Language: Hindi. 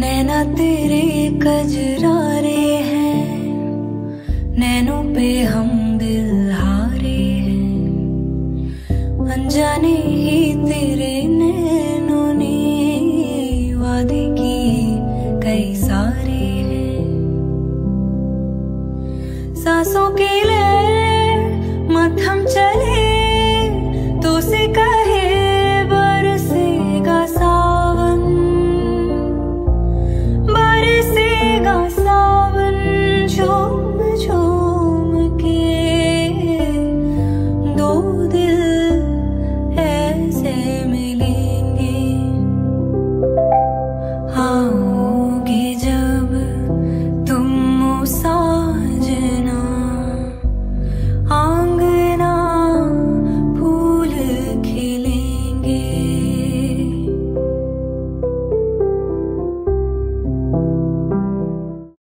नैना तेरे कजरारे हैं। नैनों पे हम दिल हारे हैं। अनजाने ही तेरे नैनों ने वादे किए कई सारे हैं। सांसों के 蝴蝶